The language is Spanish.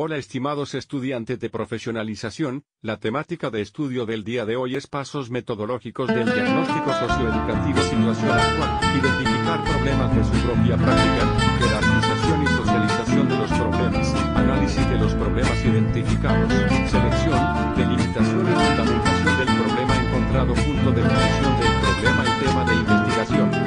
Hola estimados estudiantes de profesionalización, la temática de estudio del día de hoy es pasos metodológicos del diagnóstico socioeducativo situación actual, identificar problemas de su propia práctica, jerarquización y socialización de los problemas, análisis de los problemas identificados, selección, delimitación y fundamentación del problema encontrado, punto de función del problema y tema de investigación.